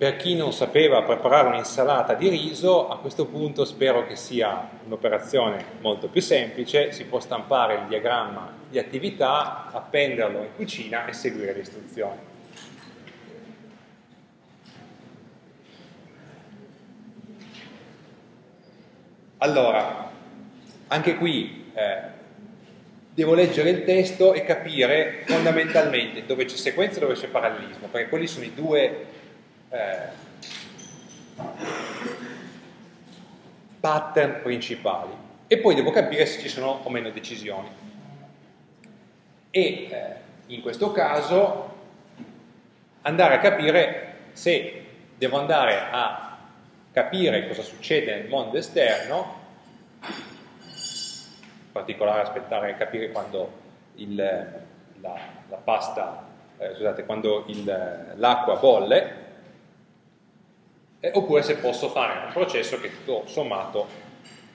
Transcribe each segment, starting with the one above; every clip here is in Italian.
per chi non sapeva preparare un'insalata di riso, a questo punto spero che sia un'operazione molto più semplice, si può stampare il diagramma di attività, appenderlo in cucina e seguire le istruzioni. Allora, anche qui eh, devo leggere il testo e capire fondamentalmente dove c'è sequenza e dove c'è parallelismo, perché quelli sono i due eh, pattern principali e poi devo capire se ci sono o meno decisioni. E eh, in questo caso andare a capire se devo andare a capire cosa succede nel mondo esterno, in particolare aspettare e capire quando il, la, la, pasta, eh, scusate, quando l'acqua bolle, eh, oppure se posso fare un processo che tutto sommato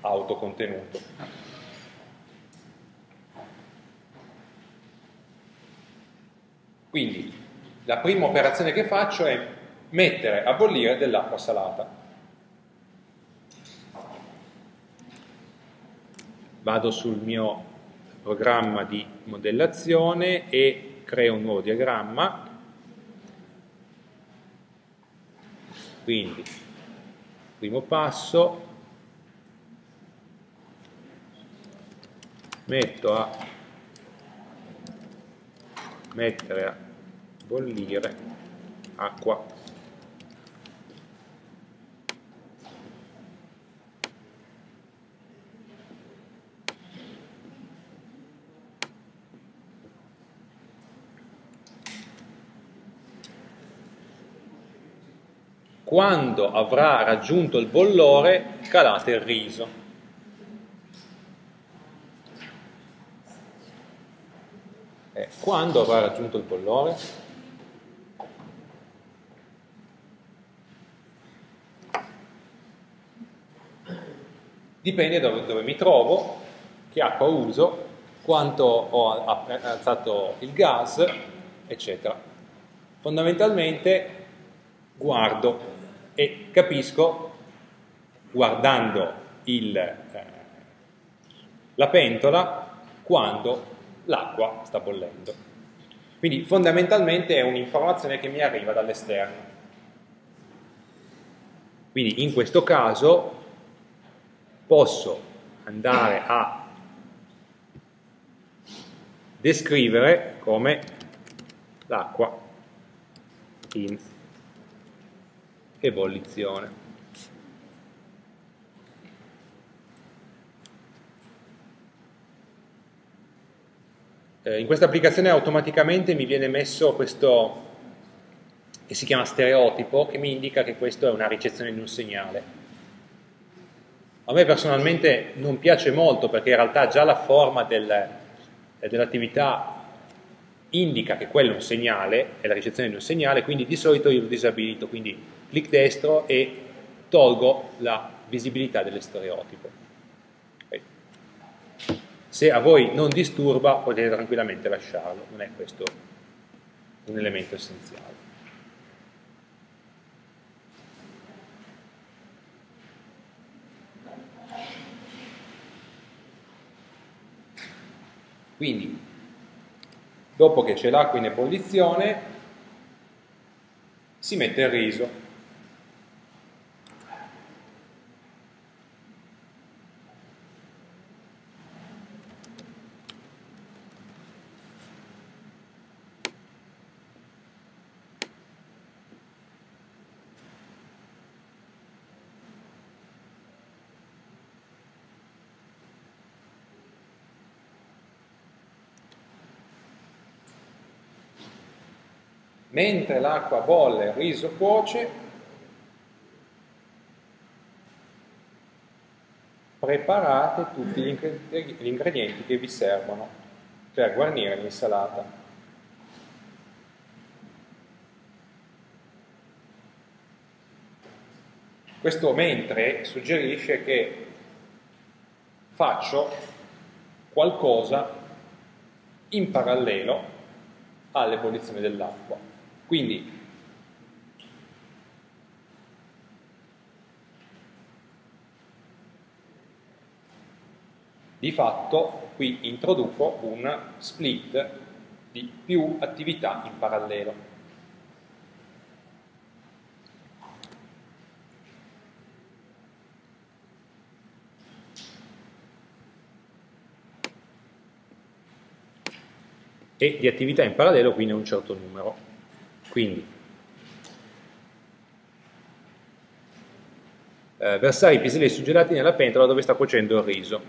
autocontenuto. Quindi la prima operazione che faccio è mettere a bollire dell'acqua salata. Vado sul mio programma di modellazione e creo un nuovo diagramma Quindi, primo passo, metto a mettere a bollire acqua quando avrà raggiunto il bollore calate il riso. Eh, quando avrà raggiunto il bollore? Dipende da dove, dove mi trovo, che acqua uso, quanto ho alzato il gas, eccetera. Fondamentalmente guardo e capisco, guardando il, eh, la pentola, quando l'acqua sta bollendo. Quindi fondamentalmente è un'informazione che mi arriva dall'esterno. Quindi in questo caso posso andare a descrivere come l'acqua in ebollizione. Eh, in questa applicazione automaticamente mi viene messo questo che si chiama stereotipo, che mi indica che questa è una ricezione di un segnale. A me personalmente non piace molto perché in realtà già la forma del, dell'attività indica che quello è un segnale, è la ricezione di un segnale, quindi di solito io lo disabilito, quindi clic destro e tolgo la visibilità dell'estereotipo. Okay. Se a voi non disturba potete tranquillamente lasciarlo, non è questo un elemento essenziale. Quindi, dopo che c'è l'acqua in ebollizione, si mette il riso mentre l'acqua bolle, il riso cuoce, preparate tutti gli ingredienti che vi servono per guarnire l'insalata. Questo mentre suggerisce che faccio qualcosa in parallelo all'ebollizione dell'acqua. Quindi di fatto qui introduco un split di più attività in parallelo. e di attività in parallelo quindi un certo numero. Quindi eh, versare i piselli suggelati nella pentola dove sta cuocendo il riso.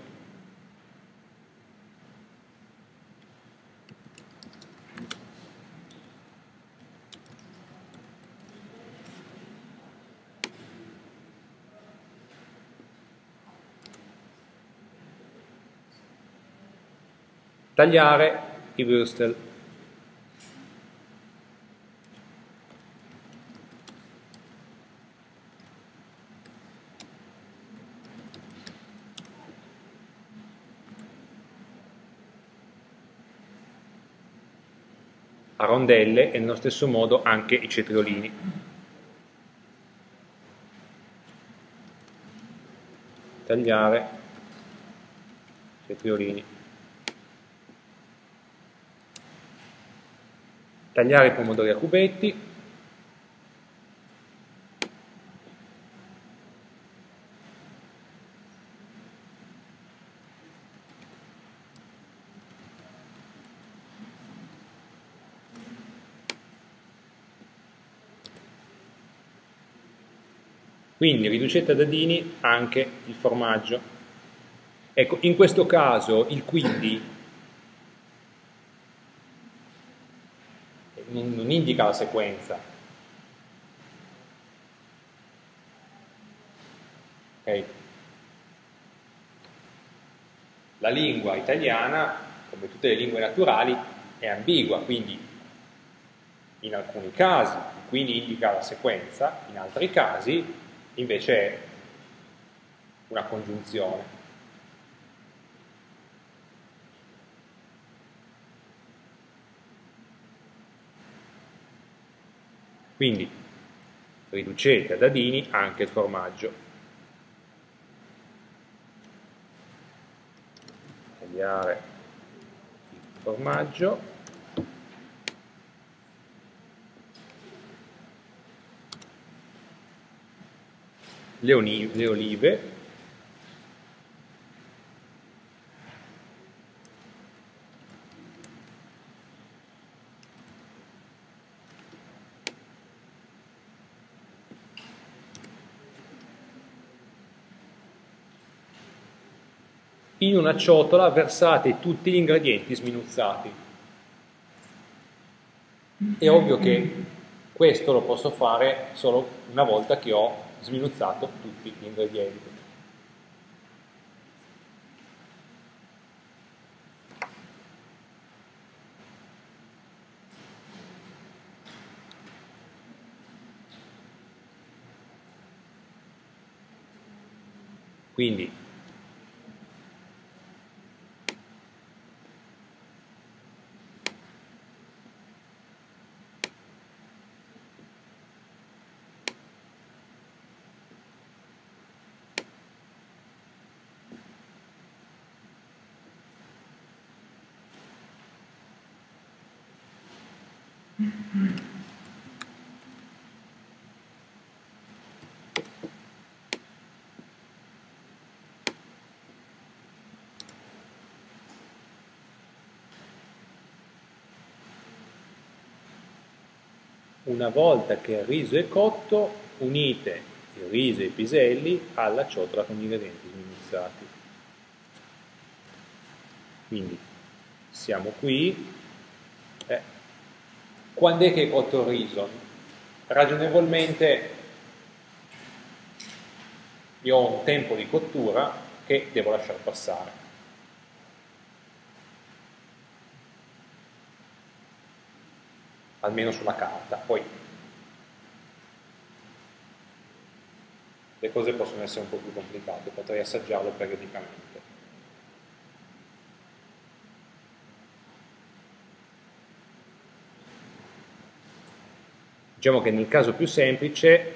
Tagliare i Würstel. a rondelle e nello stesso modo anche i cetriolini. Tagliare cetriolini. tagliare i pomodori a cubetti, Quindi riducete a dadini anche il formaggio. Ecco, in questo caso il quindi non, non indica la sequenza. Okay. La lingua italiana, come tutte le lingue naturali, è ambigua, quindi in alcuni casi quindi indica la sequenza, in altri casi invece è una congiunzione. Quindi riducete a dadini anche il formaggio. Tagliare il formaggio. Le, olive in una ciotola versate tutti gli ingredienti sminuzzati. È ovvio che questo lo posso fare solo una volta che ho sminuzzato tutti gli ingredienti. Quindi Una volta che il riso è cotto, unite il riso e i piselli alla ciotola con gli ingredienti sminuzzati. Quindi siamo qui. Quando è che è cotto il riso? Ragionevolmente io ho un tempo di cottura che devo lasciare passare. almeno sulla carta. Poi le cose possono essere un po' più complicate, potrei assaggiarlo periodicamente. Diciamo che nel caso più semplice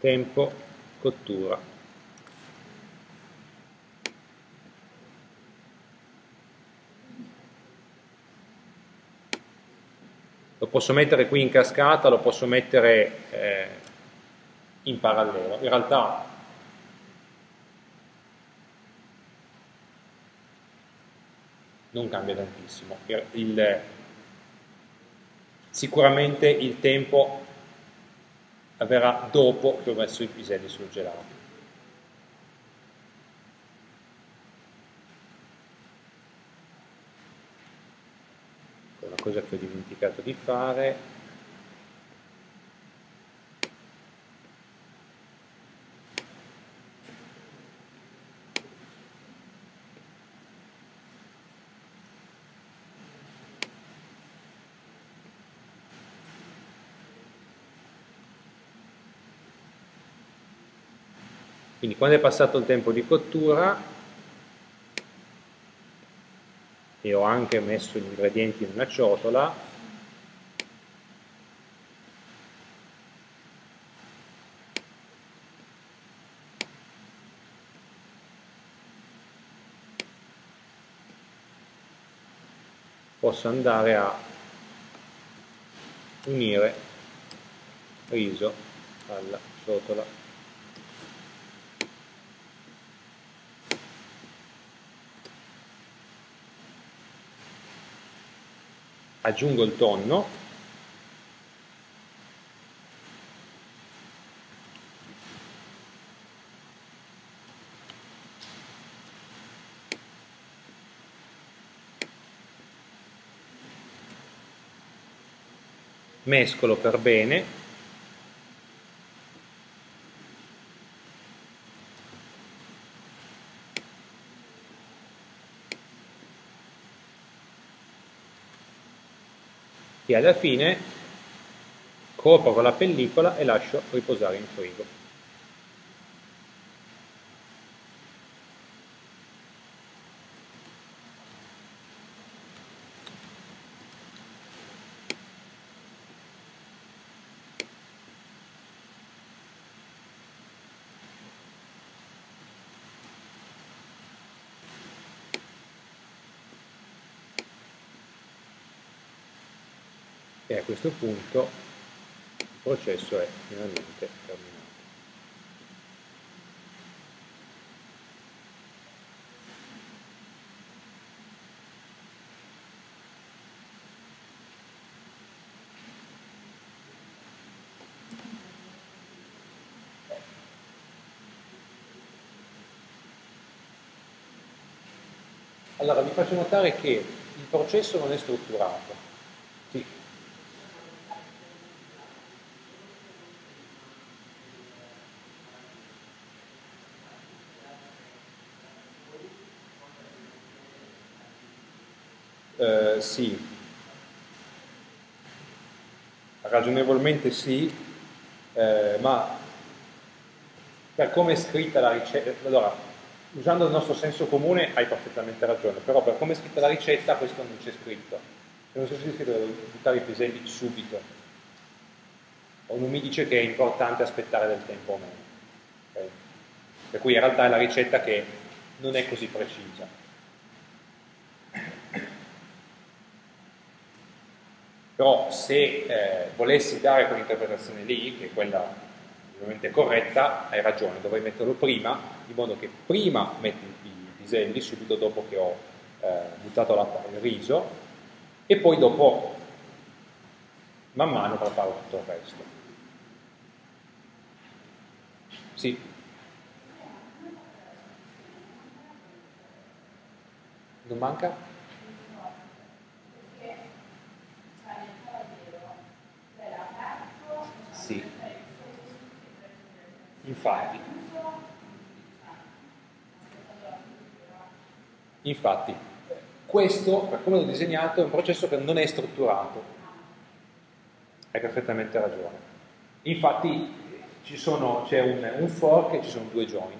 tempo cottura. Lo posso mettere qui in cascata, lo posso mettere eh, in parallelo. In realtà non cambia tantissimo. Il, sicuramente il tempo avverrà dopo che ho messo i piselli sul gelato. Una cosa che ho dimenticato di fare Quindi quando è passato il tempo di cottura e ho anche messo gli ingredienti in una ciotola, posso andare a unire riso alla ciotola. Aggiungo il tonno. Mescolo per bene e alla fine copro con la pellicola e lascio riposare in frigo. E a questo punto il processo è finalmente terminato. Allora vi faccio notare che il processo non è strutturato, sì, ragionevolmente sì, eh, ma per come è scritta la ricetta, allora, usando il nostro senso comune hai perfettamente ragione, però per come è scritta la ricetta questo non c'è scritto. Se non c'è scritto devo buttare i piselli subito. O non mi dice che è importante aspettare del tempo o meno. Okay? Per cui in realtà è la ricetta che non è così precisa. Però se eh, volessi dare quell'interpretazione lì, che è quella ovviamente corretta, hai ragione, dovrei metterlo prima, in modo che prima metti i piselli, subito dopo che ho eh, buttato la, il riso, e poi dopo, man mano, preparo tutto il resto. Sì. Non manca? Infatti, infatti, questo, per come l'ho disegnato, è un processo che non è strutturato. Hai perfettamente ragione. Infatti c'è un, un, fork e ci sono due join.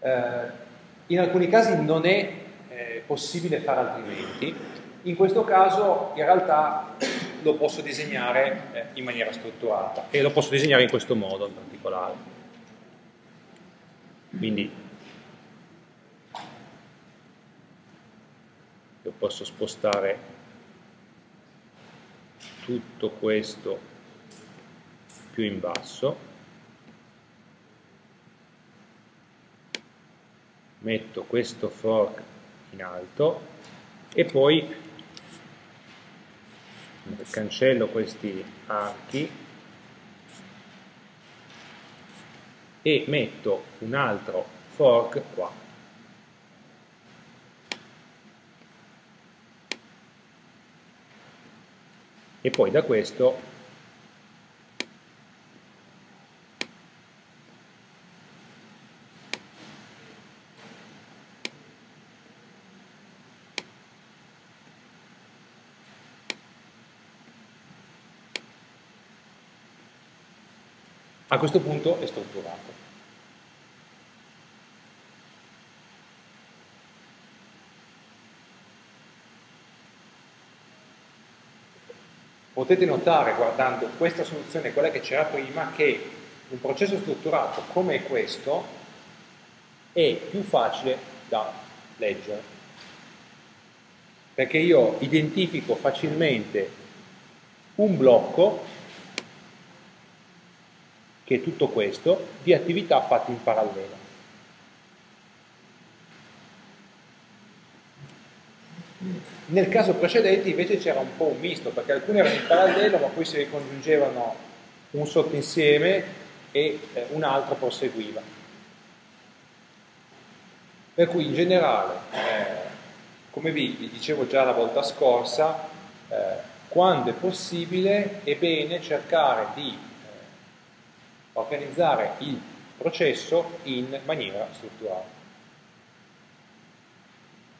Eh, in alcuni casi non è eh, possibile fare altrimenti, in questo caso in realtà lo posso disegnare eh, in maniera strutturata e lo posso disegnare in questo modo in particolare. Quindi io posso spostare tutto questo più in basso, metto questo fork in alto e poi cancello questi archi e metto un altro fork qua. E poi da questo a questo punto è strutturato. Potete notare guardando questa soluzione, quella che c'era prima, che un processo strutturato come questo è più facile da leggere, perché io identifico facilmente un blocco che è tutto questo, di attività fatte in parallelo. Nel caso precedente invece c'era un po' un misto, perché alcune erano in parallelo ma poi si ricongiungevano un sottoinsieme e eh, un altro proseguiva. Per cui in generale, eh, come vi dicevo già la volta scorsa, eh, quando è possibile è bene cercare di organizzare il processo in maniera strutturale.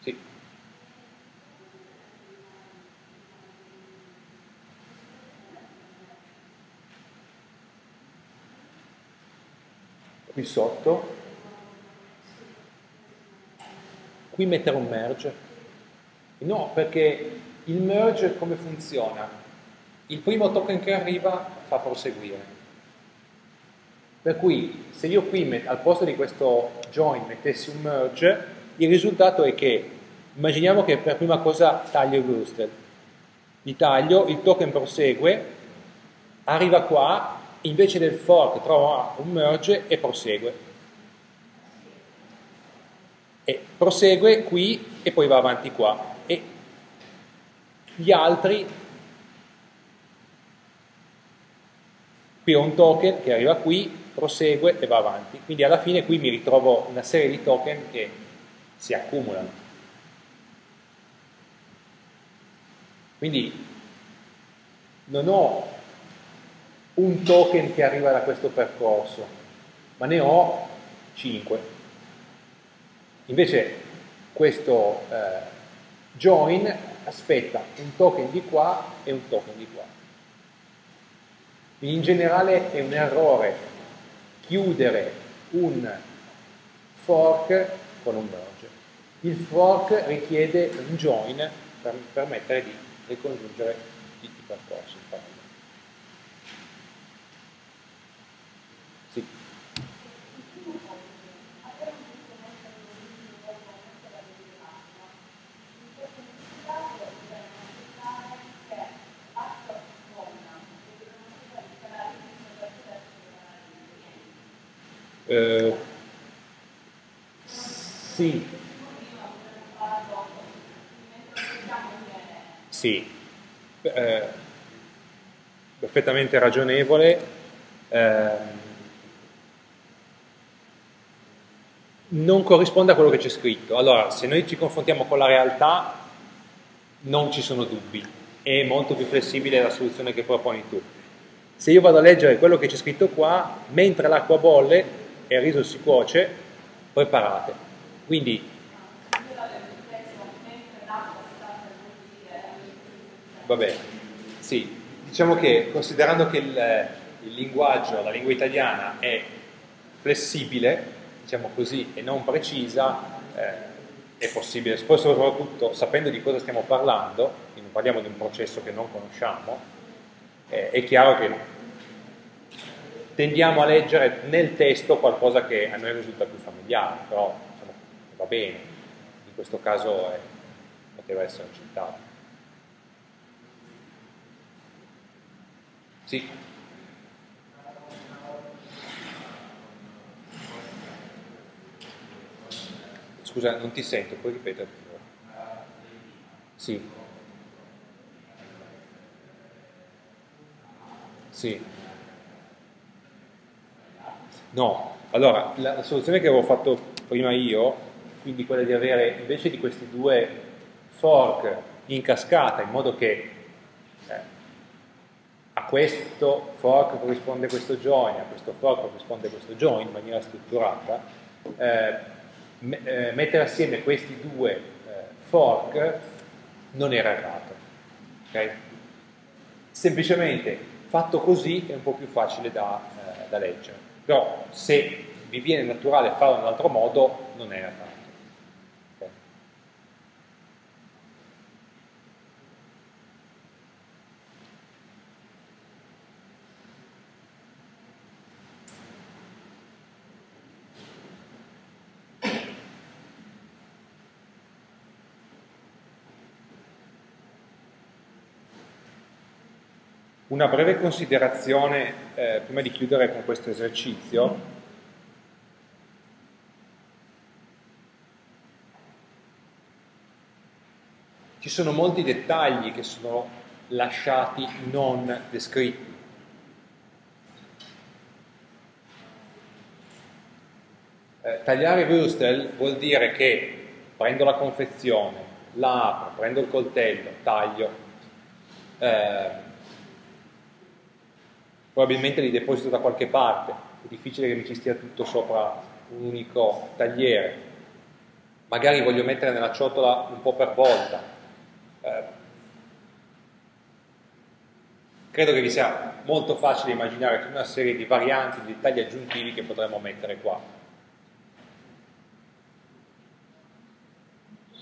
Sì. Qui sotto, qui mettere un merge. No, perché il merge come funziona? Il primo token che arriva fa proseguire per cui se io qui al posto di questo join mettessi un merge, il risultato è che, immaginiamo che per prima cosa taglio il roosted, di taglio, il token prosegue, arriva qua, invece del fork trova un merge e prosegue. E prosegue qui e poi va avanti qua. E gli altri, qui ho un token che arriva qui, prosegue e va avanti. Quindi alla fine qui mi ritrovo una serie di token che si accumulano. Quindi non ho un token che arriva da questo percorso, ma ne ho 5. Invece questo eh, join aspetta un token di qua e un token di qua. in generale è un errore chiudere un fork con un merge. Il fork richiede un join per permettere di ricongiungere i percorsi. Sì. Eh, sì. Sì, eh, perfettamente ragionevole. Eh, non corrisponde a quello che c'è scritto. Allora, se noi ci confrontiamo con la realtà, non ci sono dubbi, è molto più flessibile la soluzione che proponi tu. Se io vado a leggere quello che c'è scritto qua, mentre l'acqua bolle, e il riso si cuoce, preparate. Quindi va bene, sì, diciamo che considerando che il, il linguaggio, la lingua italiana è flessibile, diciamo così, e non precisa, eh, è possibile, poi soprattutto sapendo di cosa stiamo parlando, quindi parliamo di un processo che non conosciamo, eh, è chiaro che tendiamo a leggere nel testo qualcosa che a noi risulta più familiare, però insomma, va bene, in questo caso è, poteva essere accettato. Sì. Scusa, non ti sento, puoi ripetere? Sì. Sì. No, allora, la, soluzione che avevo fatto prima io, quindi quella di avere invece di questi due fork in cascata, in modo che eh, a questo fork corrisponde questo join, a questo fork corrisponde questo join in maniera strutturata, eh, eh, mettere assieme questi due eh, fork non era errato. Okay? Semplicemente fatto così è un po' più facile da, eh, da leggere, però se vi viene naturale farlo in un altro modo non è errato. Una breve considerazione eh, prima di chiudere con questo esercizio. Ci sono molti dettagli che sono lasciati non descritti. Eh, tagliare Würstel vuol dire che prendo la confezione, la apro, prendo il coltello, taglio, eh, probabilmente li deposito da qualche parte, è difficile che mi ci stia tutto sopra un unico tagliere, magari voglio mettere nella ciotola un po' per volta. Eh, credo che vi sia molto facile immaginare tutta una serie di varianti, di dettagli aggiuntivi che potremmo mettere qua.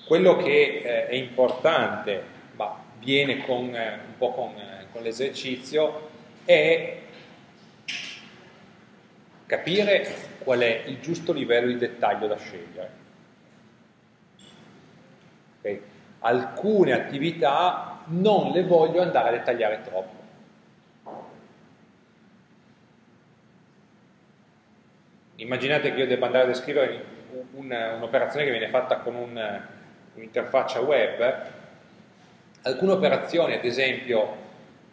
Quello che eh, è importante, ma viene con, eh, un po' con, con l'esercizio, è capire qual è il giusto livello di dettaglio da scegliere. Okay? Alcune attività non le voglio andare a dettagliare troppo. Immaginate che io debba andare a descrivere un'operazione che viene fatta con un, un'interfaccia web. Alcune operazioni, ad esempio,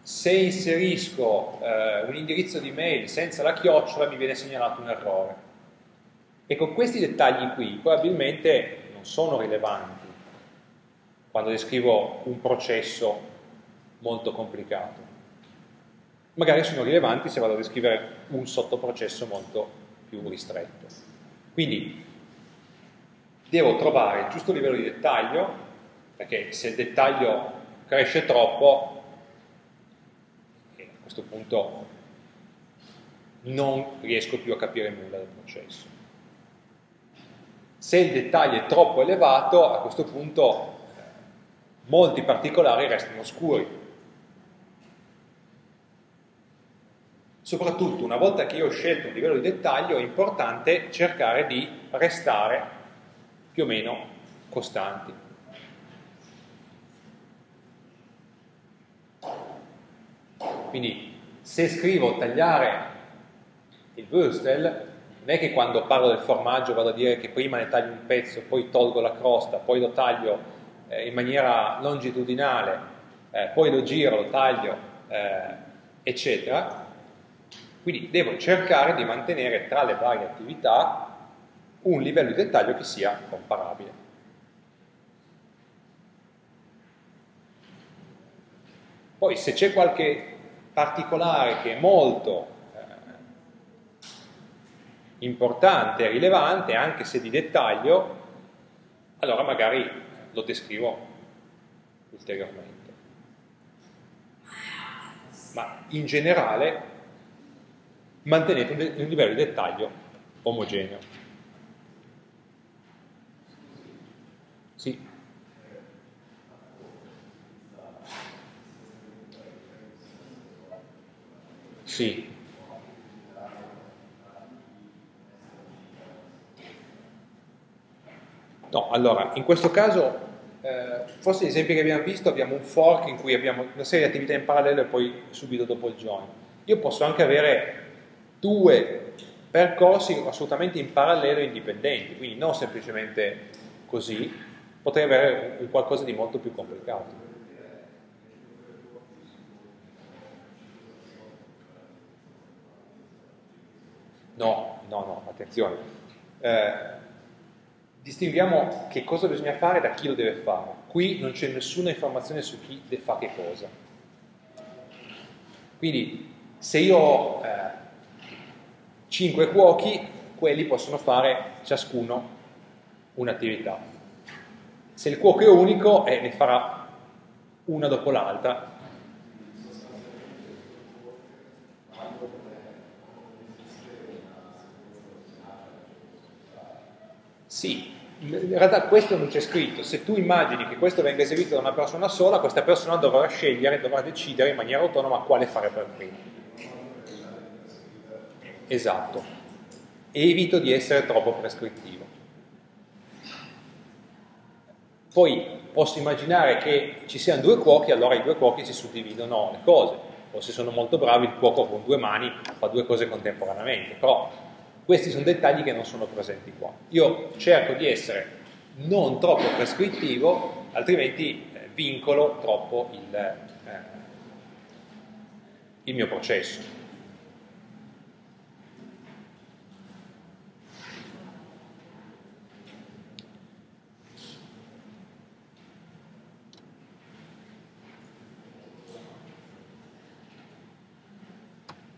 se inserisco eh, un indirizzo di mail senza la chiocciola mi viene segnalato un errore. E con questi dettagli qui probabilmente non sono rilevanti quando descrivo un processo molto complicato. Magari sono rilevanti se vado a descrivere un sottoprocesso molto più ristretto. Quindi devo trovare il giusto livello di dettaglio, perché se il dettaglio cresce troppo questo punto non riesco più a capire nulla del processo. Se il dettaglio è troppo elevato, a questo punto molti particolari restano oscuri. Soprattutto una volta che io ho scelto un livello di dettaglio è importante cercare di restare più o meno costanti. Quindi se scrivo tagliare il Würstel, non è che quando parlo del formaggio vado a dire che prima ne taglio un pezzo, poi tolgo la crosta, poi lo taglio eh, in maniera longitudinale, eh, poi lo giro, lo taglio, eh, eccetera. Quindi devo cercare di mantenere tra le varie attività un livello di dettaglio che sia comparabile. Poi se c'è qualche particolare che è molto eh, importante rilevante, anche se di dettaglio, allora magari lo descrivo ulteriormente. Ma in generale mantenete un livello di dettaglio omogeneo. Sì. Sì. No, allora, in questo caso, eh, forse gli esempi che abbiamo visto, abbiamo un fork in cui abbiamo una serie di attività in parallelo e poi subito dopo il join. io posso anche avere due percorsi assolutamente in parallelo e indipendenti, quindi non semplicemente così, potrei avere qualcosa di molto più complicato. No, no, no, attenzione. Eh, distinguiamo che cosa bisogna fare da chi lo deve fare. Qui non c'è nessuna informazione su chi fa che cosa. Quindi se io ho eh, 5 cuochi, quelli possono fare ciascuno un'attività. Se il cuoco è unico, eh, ne farà una dopo l'altra. Sì, in realtà questo non c'è scritto. Se tu immagini che questo venga eseguito da una persona sola, questa persona dovrà scegliere, dovrà decidere in maniera autonoma quale fare per prima. Esatto. Evito di essere troppo prescrittivo. Poi posso immaginare che ci siano due cuochi, allora i due cuochi si suddividono le cose. O se sono molto bravi, il cuoco con due mani fa due cose contemporaneamente. Però questi sono dettagli che non sono presenti qua. Io cerco di essere non troppo prescrittivo, altrimenti eh, vincolo troppo il, eh, il mio processo.